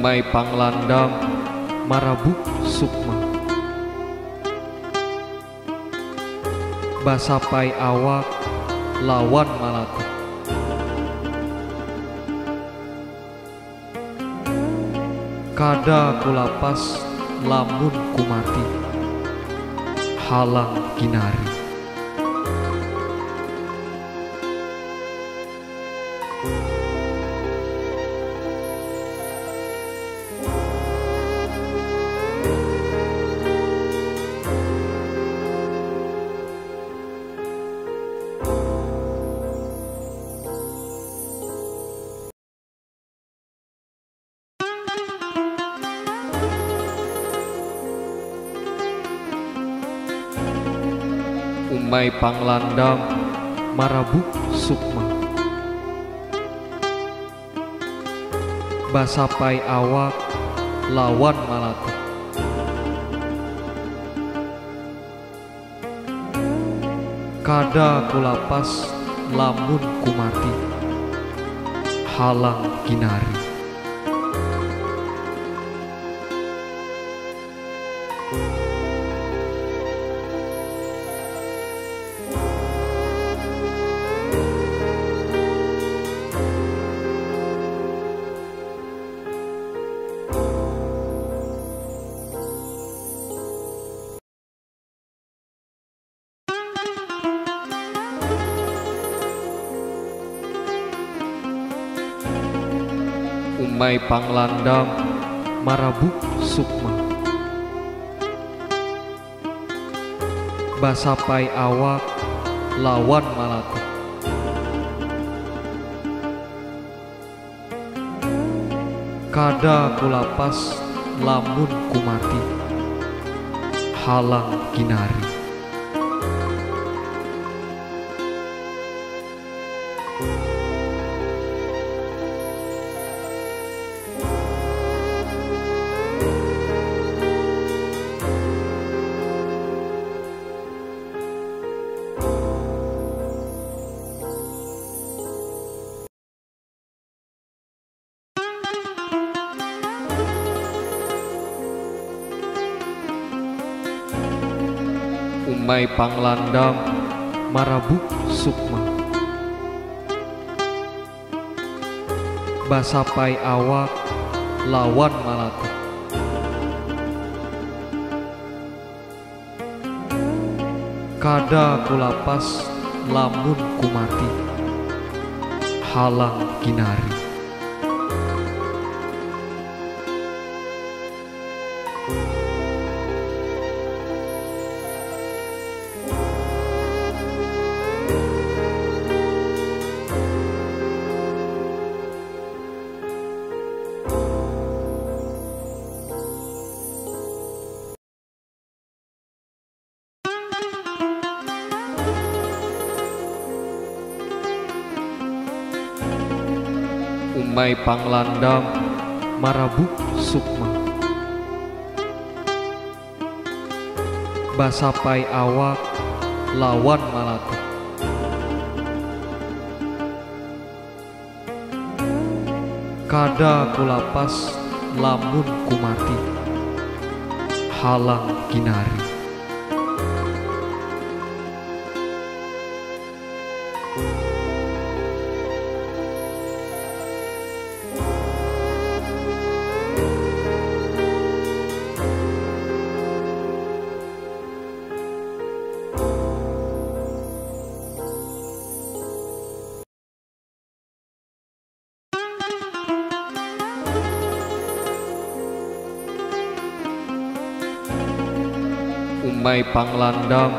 Umay Panglandam Marabuk Sukma. Basapai awak lawan malati Kada kulapas lamun kumati Halang kinari Umay Panglandam Marabuk Sukma. Basapai awak lawan malati Kada kulapas lamun kumati Halang kinari Umay Panglandam Marabuk Sukma. Basapai awak lawan malati Kada kulapas lamun kumati Halang kinari Umay Panglandam Marabuk Sukma. Basapai awak lawan malati Kada kulapas lamun kumati Halang kinari Umay Panglandam Marabuk Sukma. Basapai awak lawan malati Kada kulapas lamun kumati. Halang kinari Umay Panglandam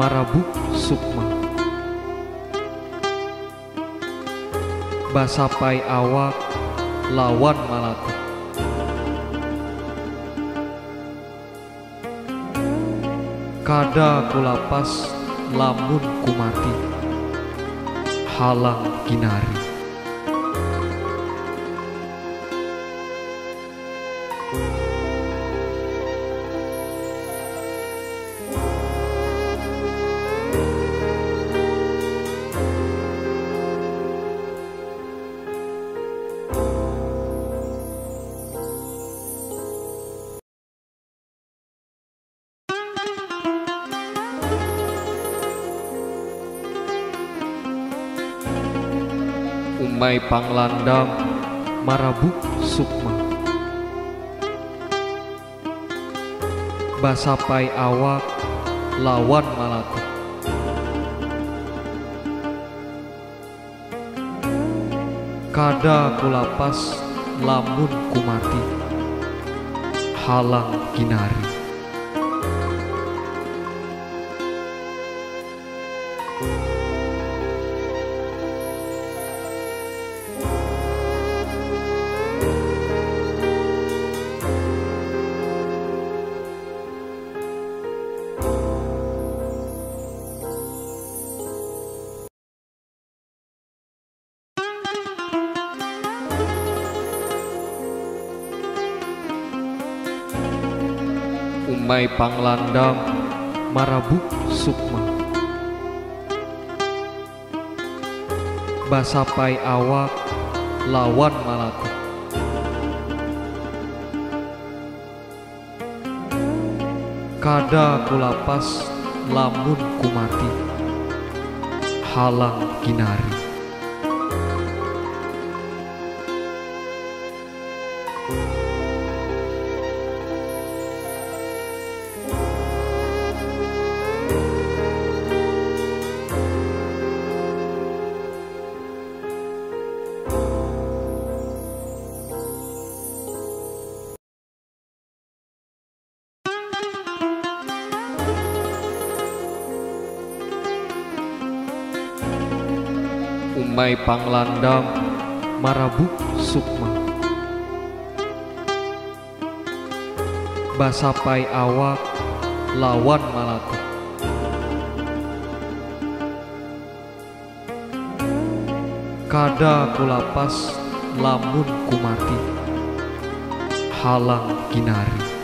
Marabuk Sukma. Basapai awak lawan malati Kada kulapas lamun kumati Halang kinari Umay Panglandam Marabuk Sukma. Basapai awak lawan malati Kada kulapas lamun kumati Halang kinari Umay Panglandam Marabuk Sukma. Basapai awak lawan malati Kada kulapas lamun kumati Halang kinari Umay Panglandam Marabuk Sukma. Basapai awak lawan malati Kada kulapas lamun kumati Halang kinari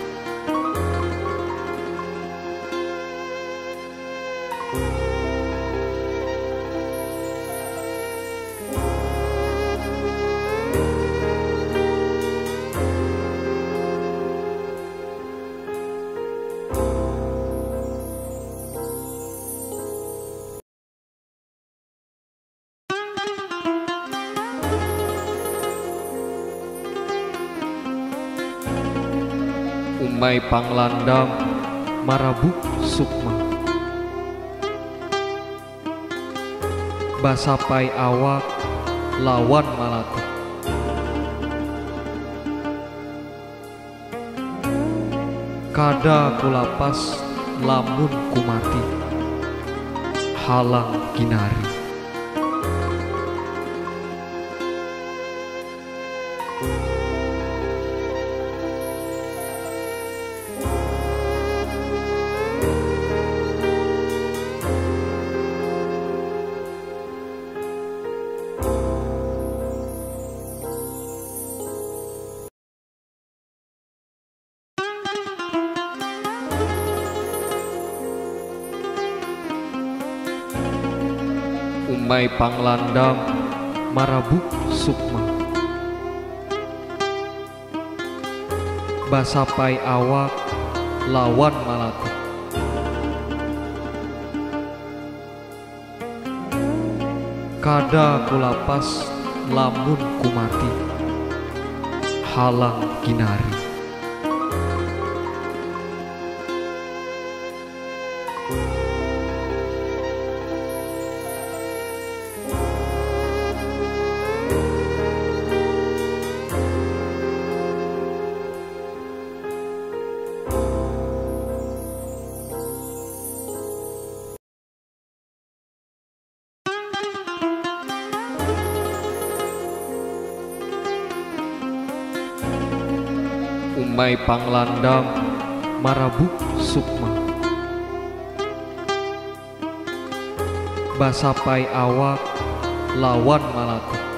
Umay Panglandam Marabuk Sukma. Basapai awak lawan malati Kada kulapas lamun kumati Halang kinari Umay Panglandam Marabuk Sukma. Basapai awak lawan malati Kada kulapas lamun kumati Halang kinari Umay Panglandam Marabuk Sukma. Basapai awak lawan malati